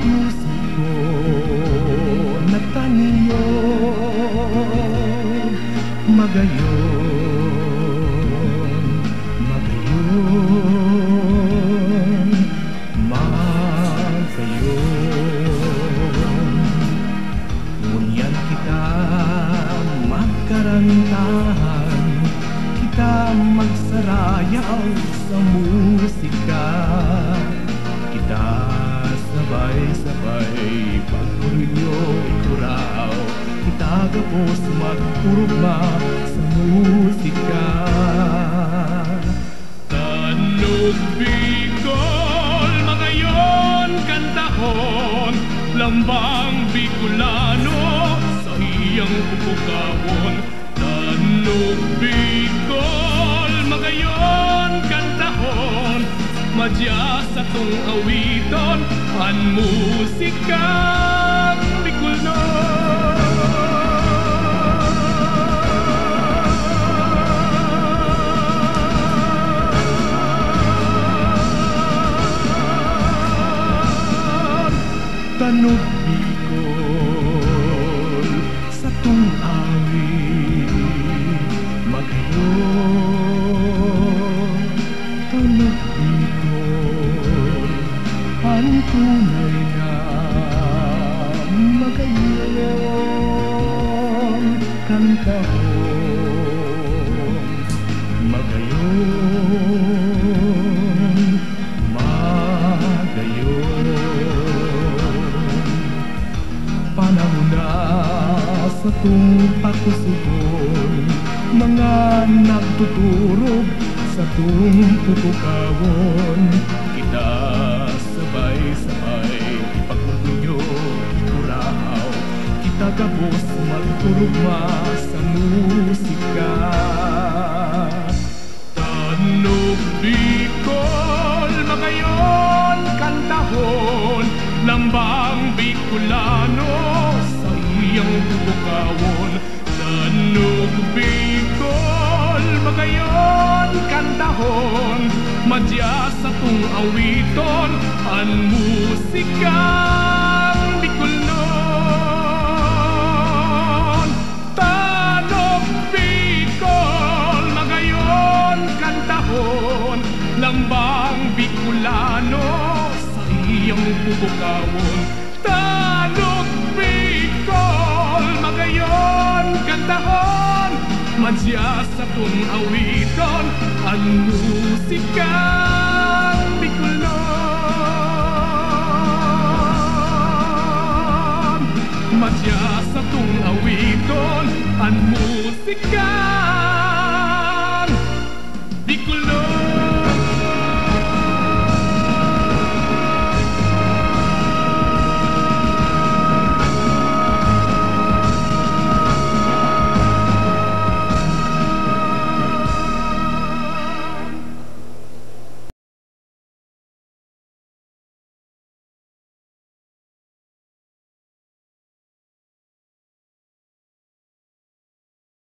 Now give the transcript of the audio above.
puso ko nagtaniyo magayon magayon magayon ngunyan kita magkarantahan kita magsarayaw oh, sa musika. Gapos magpurugma sa musika? Tanog Bicol, magayon kantahon Lambang Bicolano sa iyang pupukawon. Tanog Bicol, magayon kantahon Madya sa tong awiton An musika Tanog Bicol sa tung awit Magayon Tanog Bicol ang tunay na Magayon Kantahon sa tung pagkusugon Mga nagtuturog sa tung tutukawon Kita sabay-sabay pagmulunyo ikuraw. Kita gabos magturugma sa musika Madya sa tung awiton An musikang Bicolnon Tanog Bicol, magayon kantahon Lambang Bicolano sa iyang bubukawon Tanog Madya sa tong awiton Ang musikang